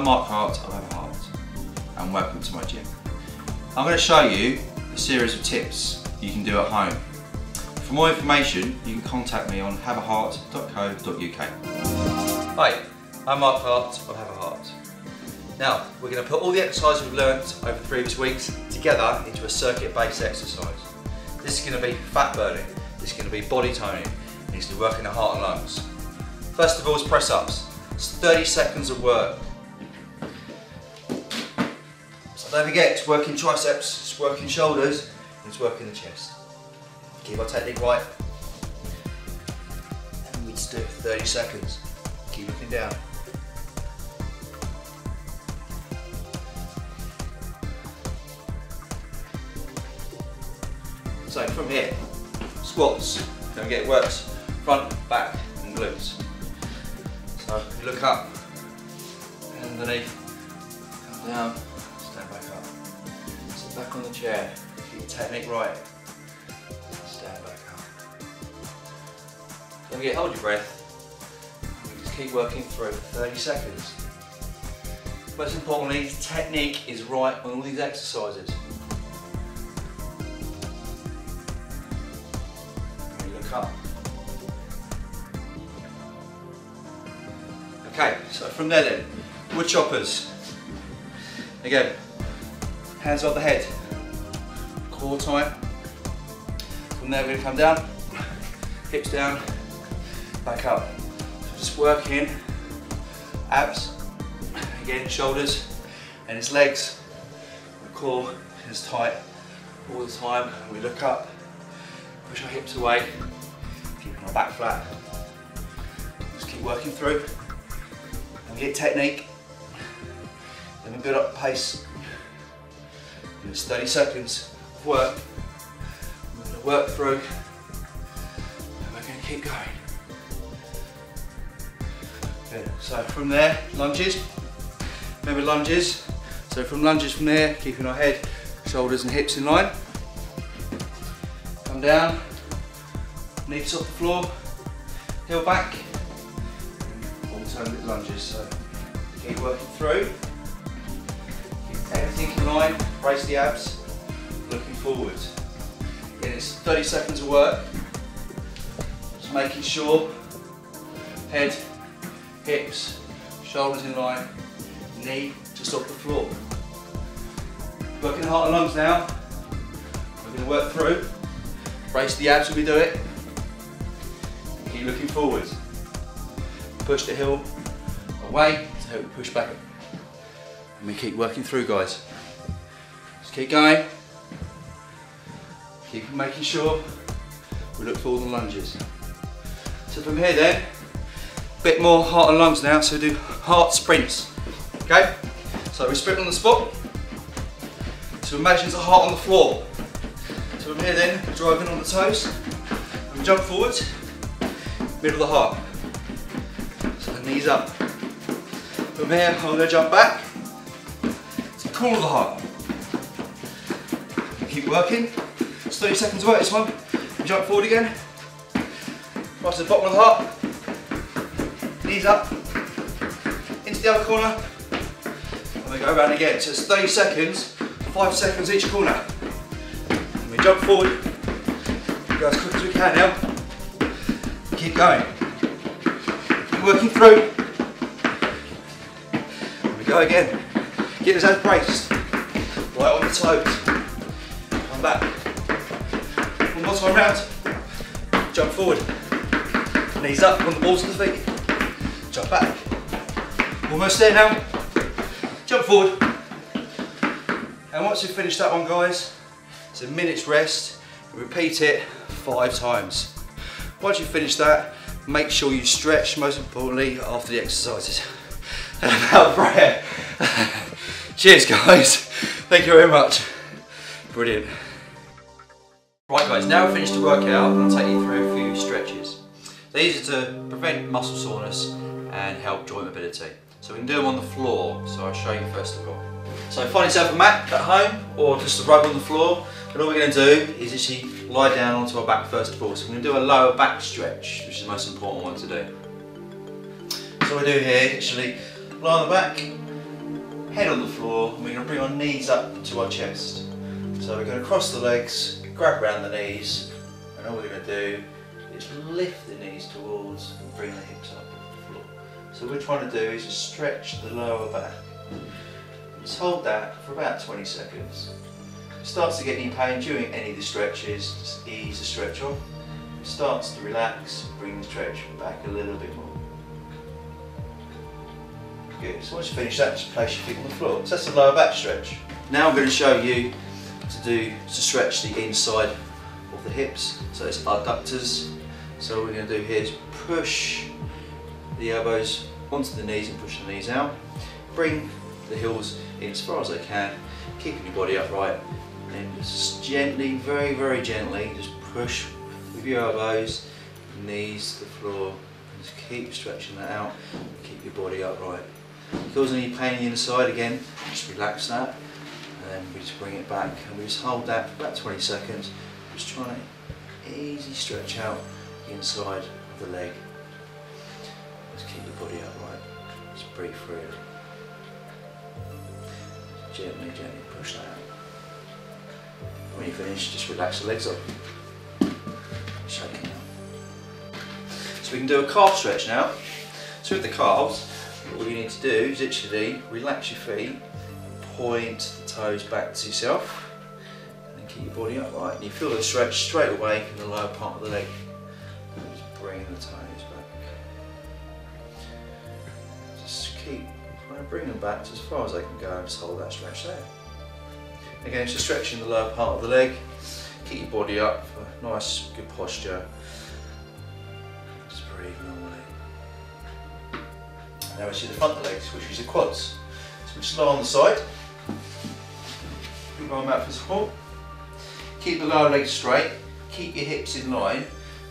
I'm Mark Hart of Have a Hart and welcome to my gym. I'm going to show you a series of tips you can do at home. For more information you can contact me on haveahart.co.uk. Hi, I'm Mark Hart of Have a Hart. Now we're going to put all the exercises we've learnt over the previous weeks together into a circuit based exercise. This is going to be fat burning, this is going to be body toning, and it's going to be working the heart and lungs. First of all is press ups. It's 30 seconds of work. Don't forget, it's working triceps, it's working shoulders, and it's working the chest. Keep our technique right. And we just do 30 seconds. Keep looking down. So from here, squats. Don't forget it works front, back, and glutes. So you look up, underneath, come down, back on the chair, keep your technique right. Stand back up. Don't forget, hold your breath. You just keep working through for 30 seconds. Most importantly, technique is right on all these exercises. Look up. Okay, so from there then, wood choppers. Again, hands on the head, core tight. From there we're gonna come down, hips down, back up. So just working abs, again shoulders, and his legs. The core is tight all the time. We look up, push our hips away, keeping our back flat. Just keep working through and get technique. Then we build up pace. It's 30 seconds of work. We're going to work through and we're going to keep going. Good. So from there, lunges. Remember lunges. So from lunges from there, keeping our head, shoulders and hips in line. Come down, knees off the floor, heel back, alternate lunges. So keep working through. Everything in line, brace the abs, looking forward. It's 30 seconds of work. Just making sure head, hips, shoulders in line, knee just off the floor. Working heart and lungs now. We're going to work through. Brace the abs when we do it. Keep looking forward push the heel away to help push back. And we keep working through guys. Just keep going. Keep making sure we look for all the lunges. So from here then, a bit more heart and lungs now, so we do heart sprints. Okay? So we sprint on the spot. So imagine there's a heart on the floor. So from here then, driving on the toes, and jump forwards, middle of the heart So the knees up. From here, I'm to jump back corner of the heart. Keep working. It's 30 seconds work this one. Jump forward again. Right to the bottom of the heart. Knees up. Into the other corner. And we go around again. So it's 30 seconds, 5 seconds each corner. And we jump forward. Go as quick as we can now. Keep going working through. Here we go again. Get his head braced. Right on the toes. Come back. One more time round. Jump forward. Knees up on the balls of the feet. Jump back. Almost there now. Jump forward. And once you've finished that one guys, it's a minute's rest. Repeat it five times. Once you've finished that, make sure you stretch, most importantly, after the exercises. And about prayer. Cheers, guys. Thank you very much. Brilliant. Right, guys, now finished the workout, to take you through a few stretches. These are to prevent muscle soreness and help joint mobility. So we can do them on the floor, so I'll show you first of all. So find yourself a mat at home or just a rug on the floor and all we're going to do is actually lie down onto our back first of all. So we're going to do a lower back stretch, which is the most important one to do. So what we do here, actually lie on the back, head on the floor, and we're going to bring our knees up to our chest. So we're going to cross the legs, grab around the knees, and all we're going to do is lift the knees towards and bring the hips up off the floor. So what we're trying to do is just stretch the lower back. Just hold that for about 20 seconds. If it starts to get any pain during any of the stretches, just ease the stretch off. If it starts to relax, bring the stretch back a little bit more. Good, so once you finish that, just place your feet on the floor. So that's the lower back stretch. Now I'm going to show you to do to stretch the inside of the hips. So it's adductors. So what we're going to do here is push the elbows onto the knees and push the knees out. Bring the heels in as far as they can, keeping your body upright. And just gently, very, very gently, just push with your elbows, knees to the floor. Just keep stretching that out, keep your body upright. Cause any pain in the inside again, just relax that. And then we just bring it back and we just hold that for about 20 seconds. Just trying to easy stretch out the inside of the leg. Just keep your body upright. Just breathe through it. Gently, gently push that out. When you finish, just relax the legs up. Shake it out. So we can do a calf stretch now. So with the calves, all you need to do is literally relax your feet, point the toes back to yourself, and keep your body upright. And you feel the stretch straight away in the lower part of the leg. Just bring the toes back. Just keep trying to bring them back as far as they can go and just hold that stretch there. Again, just stretching the lower part of the leg. Keep your body up for nice, good posture. Now we see the front of the legs, which is the quads. So we just lie on the side. Big arm out for support. Keep the lower leg straight. Keep your hips in line.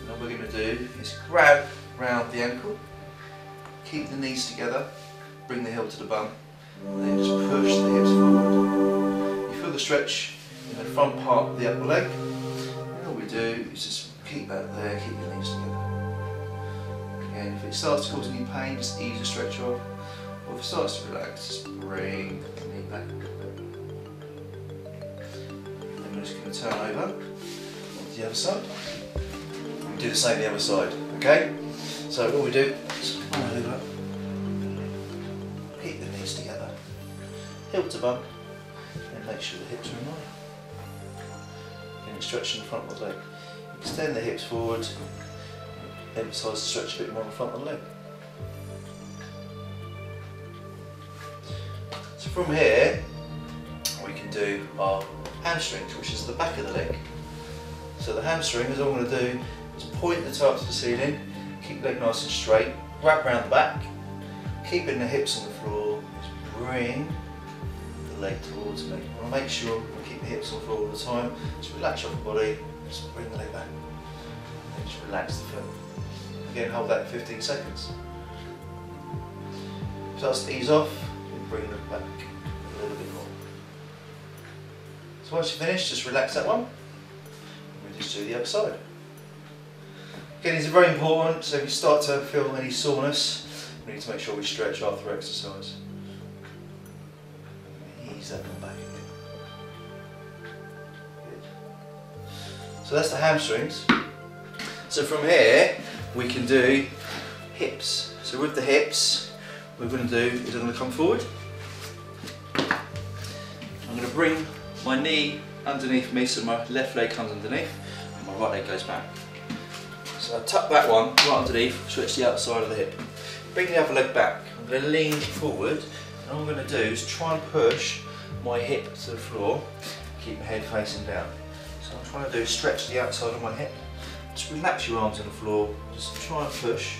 And what we're going to do is grab round the ankle. Keep the knees together. Bring the heel to the bum. And then just push the hips forward. You feel the stretch in the front part of the upper leg. And all we do is just keep that there, keep the knees together. Again, if it starts to cause any pain, just ease the stretch off. Or if it starts to relax, just bring the knee back. Then we're just going to turn over to the other side. And do the same the other side, okay? So what we do is turn over, keep the knees together, heel to bum, and make sure the hips are in line. stretch in the front of the leg. Extend the hips forward, emphasise the stretch a bit more on the front of the leg. So from here, we can do our hamstrings, which is the back of the leg. So the hamstrings, all I'm going to do is point the toe up to the ceiling, keep leg nice and straight, wrap around the back, keeping the hips on the floor, just bring the leg towards me. I want to make sure we keep the hips on the floor all the time. Just relax your body, just bring the leg back. And just relax the foot. Again, hold that for 15 seconds. Starts to ease off, and bring them back a little bit more. So once you finish, just relax that one. We just do the other side. Again, these are very important, so if you start to feel any soreness, we need to make sure we stretch after exercise. Ease that one back. So that's the hamstrings. So from here, we can do hips. So with the hips, what we're going to do is I'm going to come forward. I'm going to bring my knee underneath me so my left leg comes underneath and my right leg goes back. So I tuck that one right underneath, switch the outside of the hip. Bring the other leg back. I'm going to lean forward and all I'm going to do is try and push my hip to the floor, keep my head facing down. So I'm trying to do is stretch the outside of my hip. Just relax your arms on the floor, just try and push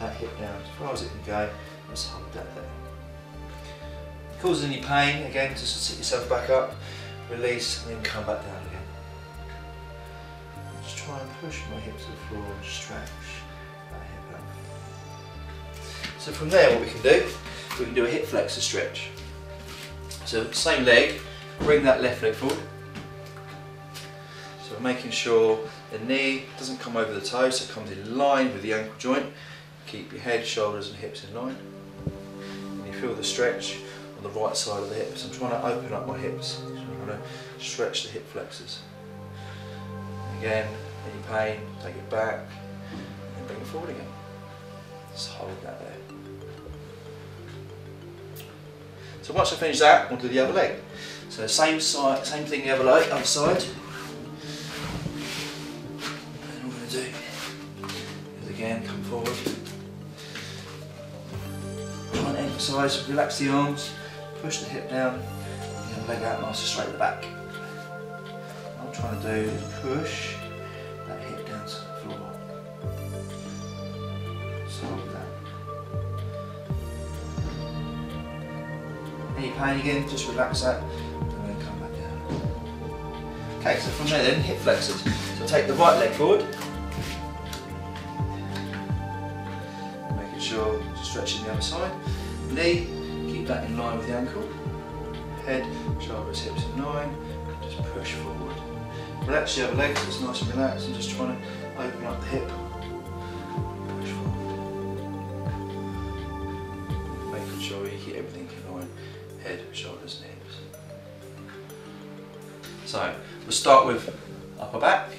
that hip down as far as it can go, just hold that there. Causes any pain, again, just sit yourself back up, release, and then come back down again. Just try and push my hip to the floor, and stretch that hip up. So from there, what we can do, we can do a hip flexor stretch. So same leg, bring that left leg forward. So making sure the knee doesn't come over the toe, so it comes in line with the ankle joint. Keep your head, shoulders and hips in line. And you feel the stretch on the right side of the hips. I'm trying to open up my hips. So I'm going to stretch the hip flexors. Again, any pain, take it back and bring it forward again. Just hold that there. So once I finish that, we'll do the other leg. So same side, same thing the other leg, other side. Emphasise, relax the arms, push the hip down, and leg out nice and straight at the back. What I'm trying to do is push that hip down to the floor. So that. Any pain again, just relax that and then come back down. Okay, so from there then, hip flexors. So take the right leg forward. Making sure stretching the other side. Knee, keep that in line with the ankle. Head, shoulders, hips in line. Just push forward. Relax the other leg so it's nice and relaxed and just trying to open up the hip. Push forward. Making sure you keep everything in line. Head, shoulders and hips. So, we'll start with upper back.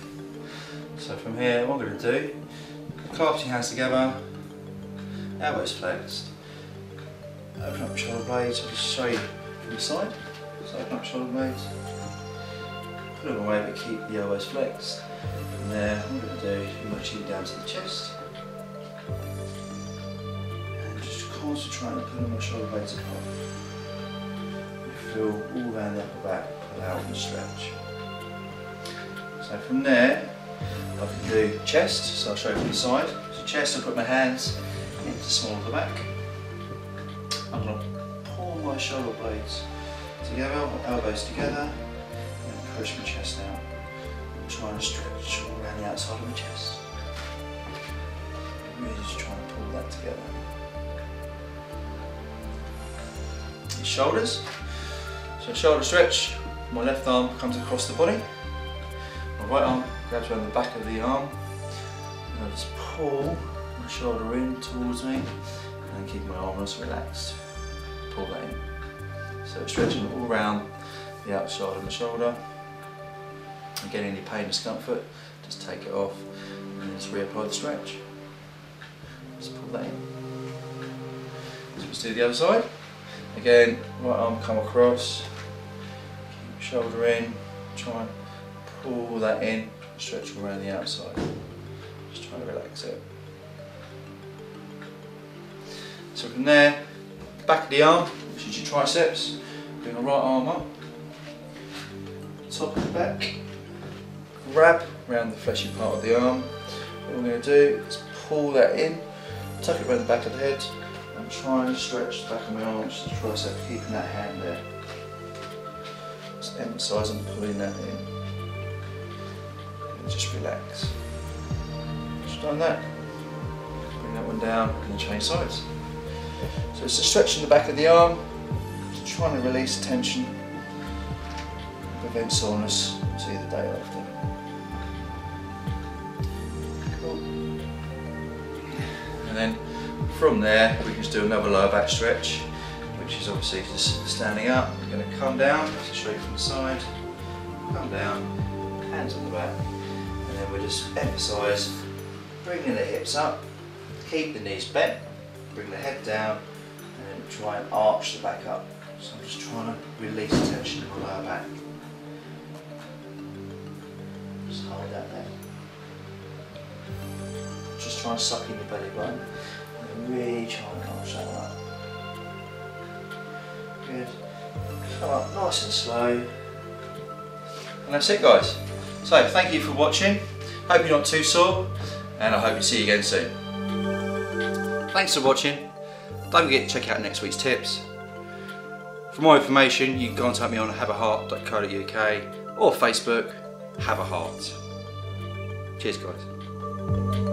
So from here, what I'm going to do, clasp your hands together, elbows flexed, open up your shoulder blades, I'll just show you from the side. So open up shoulder blades, put them away but keep the elbows flexed. From there, what I'm going to do is bring my chin down to the chest. And just concentrate on pulling my shoulder blades apart. Feel all around the upper back, pull out and stretch. So from there, I can do chest, so I'll show you from the side. So chest, I put my hands into the small of the back. My shoulder blades together, elbows together, and push my chest out. I'm trying to stretch all around the outside of my chest. Really just trying to pull that together. Your shoulders. So shoulder stretch, my left arm comes across the body. My right arm grabs around the back of the arm. And I just pull my shoulder in towards me and keep my arm nice relaxed. Pull that in. So stretching all around the outside of the shoulder. Getting any pain, discomfort, just take it off and just reapply the stretch. Just pull that in. So let's do the other side. Again, right arm come across, keep shoulder in, try and pull that in, stretch around the outside. Just trying to relax it. So from there, back of the arm, which is your triceps, bring the right arm up, top of the back, grab around the fleshy part of the arm. What we're going to do is pull that in, tuck it around the back of the head, and try and stretch the back of my arms to the tricep, keeping that hand there. Just emphasise on pulling that in. And just relax. Just done that. Bring that one down and change sides. So it's a stretch in the back of the arm, trying to release tension, prevent soreness, see the day after. Cool. And then from there, we can just do another lower back stretch, which is obviously just standing up. We're going to come down, so straight from the side, come down, hands on the back, and then we just emphasise bringing the hips up, keep the knees bent, bring the head down, and then try and arch the back up. So I'm just trying to release tension in the lower back. Just hold that there. Just try and suck in your belly button and really try and arch that up. Good. Come up nice and slow. And that's it guys. So thank you for watching. Hope you're not too sore and I hope to see you again soon. Thanks for watching. Don't forget to check out next week's tips. For more information you can contact me on haveahart.co.uk or Facebook, Have a Hart. Cheers guys.